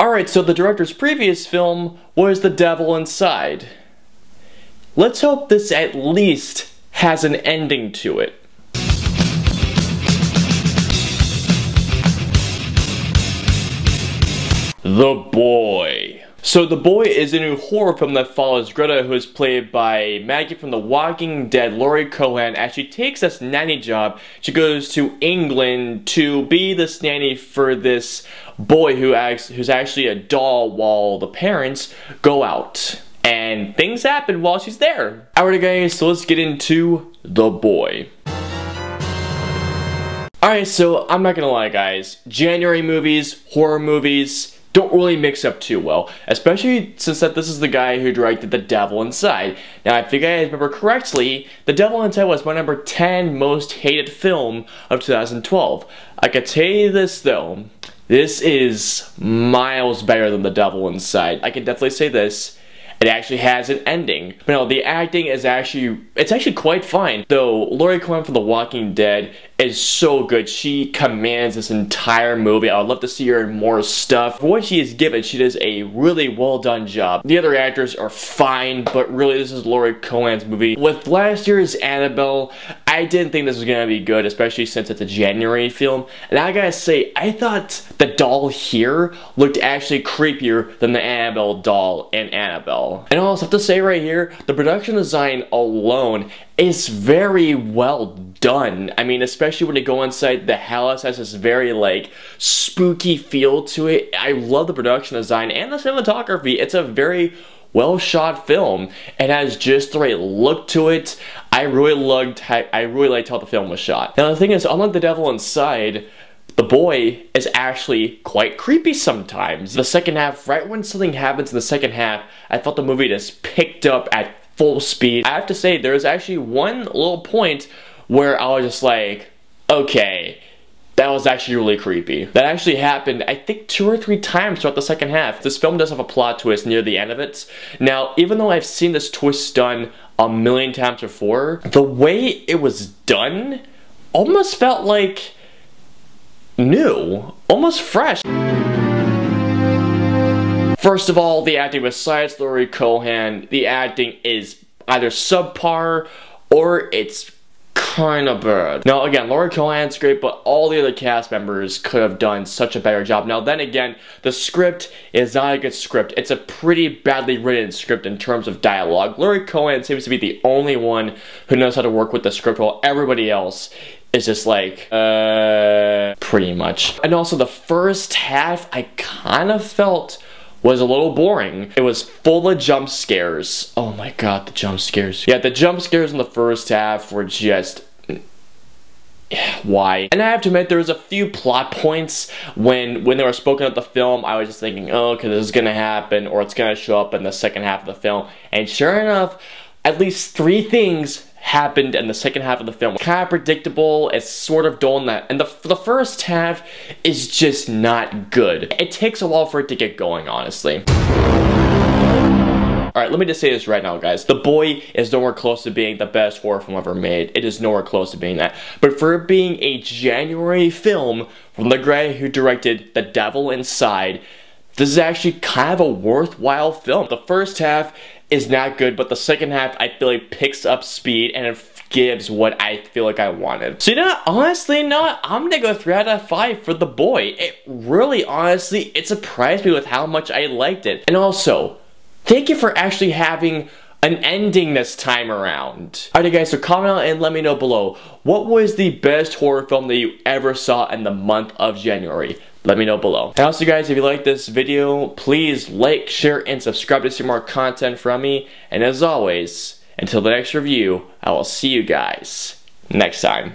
Alright, so the director's previous film was The Devil Inside. Let's hope this at least has an ending to it. The Boy. So The Boy is a new horror film that follows Greta, who is played by Maggie from The Walking Dead, Lauren Cohan, as she takes this nanny job. She goes to England to be this nanny for this boy who acts, who's actually a doll while the parents go out. And things happen while she's there. Alright guys, so let's get into The Boy. Alright, so I'm not gonna lie guys, January movies, horror movies, don't really mix up too well, especially since that this is the guy who directed The Devil Inside. Now, if you guys remember correctly, The Devil Inside was my number 10 most hated film of 2012. I can tell you this though, this is miles better than The Devil Inside. I can definitely say this. It actually has an ending. But no, the acting is actually, it's actually quite fine. Though Lauren Cohan from The Walking Dead is so good. She commands this entire movie. I would love to see her in more stuff. For what she is given, she does a really well done job. The other actors are fine, but really this is Lauren Cohan's movie. With last year's Annabelle, I didn't think this was gonna be good, especially since it's a January film. And I gotta say, I thought the doll here looked actually creepier than the Annabelle doll in Annabelle. And I also have to say right here, the production design alone is very well done. I mean, especially when you go inside the house, has this very like spooky feel to it. I love the production design and the cinematography. It's a very well shot film. It has just the right look to it. I really loved I really liked how the film was shot. Now the thing is, unlike The Devil Inside, the boy is actually quite creepy sometimes. The second half, right when something happens in the second half, I thought the movie just picked up at full speed. I have to say, there's actually one little point where I was just like, okay, that was actually really creepy. That actually happened, I think, two or three times throughout the second half. This film does have a plot twist near the end of it. Now, even though I've seen this twist done a million times before, the way it was done almost felt like new, almost fresh. First of all, the acting besides Lauren Cohan, the acting is either subpar or it's kind of bad. Now again, Lauren Cohan's great, but all the other cast members could have done such a better job. Now then again, the script is not a good script. It's a pretty badly written script in terms of dialogue. Lauren Cohan seems to be the only one who knows how to work with the script while everybody else is just like, uh, pretty much. And also the first half, I kind of felt was a little boring. It was full of jump scares. Oh my god, the jump scares. Yeah, the jump scares in the first half were just why? And I have to admit, there was a few plot points when when they were spoken of the film, I was just thinking, oh, okay, this is gonna happen, or it's gonna show up in the second half of the film. And sure enough, at least three things happened in the second half of the film. Kind of predictable, it's sort of dull in that, and the, the first half is just not good. It takes a while for it to get going, honestly. Alright, let me just say this right now, guys. The Boy is nowhere close to being the best horror film ever made. It is nowhere close to being that. But for being a January film from the guy who directed The Devil Inside, this is actually kind of a worthwhile film. The first half is not good, but the second half I feel like picks up speed and it gives what I feel like I wanted. So you know, honestly, no, I'm gonna go 3 out of 5 for The Boy. It really, honestly, it surprised me with how much I liked it. And also, thank you for actually having an ending this time around. Alright guys, so comment and let me know below, what was the best horror film that you ever saw in the month of January? let me know below. And also guys, if you like this video, please like, share, and subscribe to see more content from me. And as always, until the next review, I will see you guys next time.